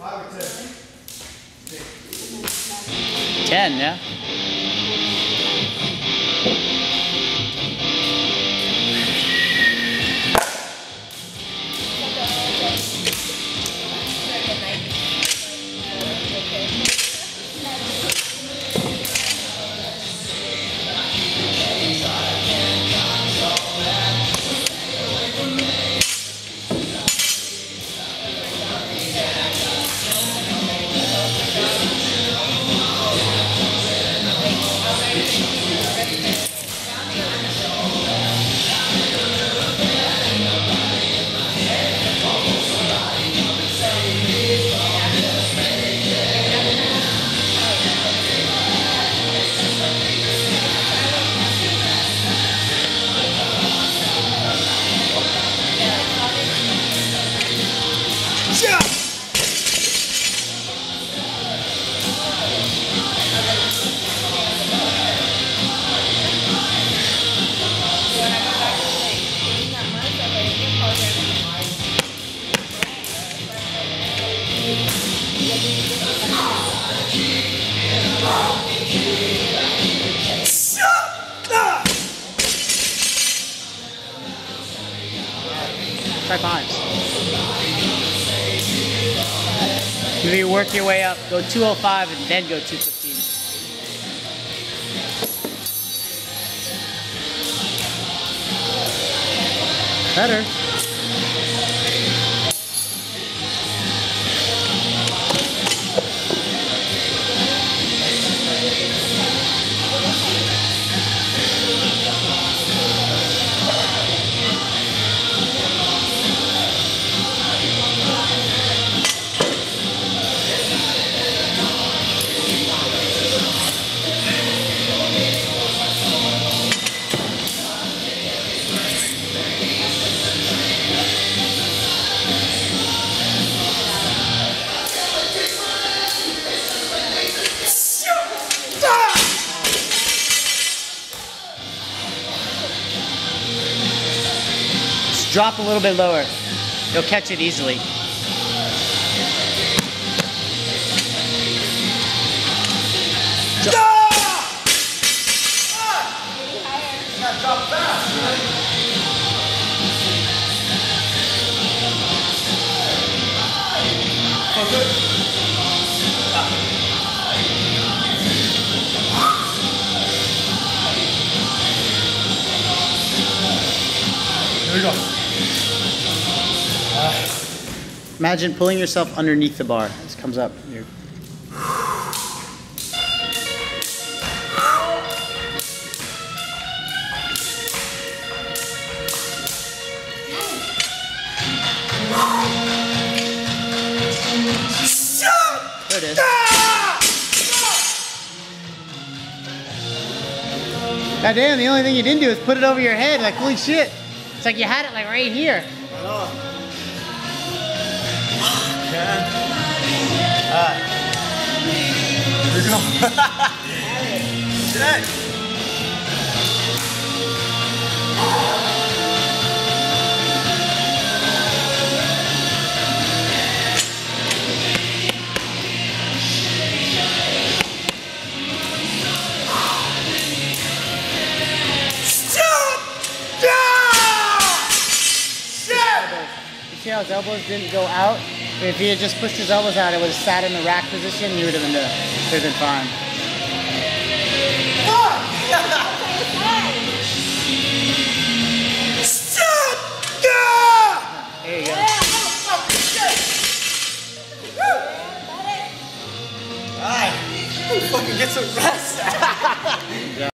Five or ten? Ten, yeah. Try. Maybe work your way up. Go 205 and then go 215. Better. Drop a little bit lower. You'll catch it easily. Imagine pulling yourself underneath the bar. This comes up. You're- There it is. God damn, the only thing you didn't do is put it over your head. Like, holy shit. It's like you had it like right here. I Yeah. Alright. Here we go. Shit. You see how his elbows didn't go out? If he had just pushed his elbows out, it would have sat in the rack position. He would have been, uh, would have been fine. There you go. Alright. Fucking get some rest.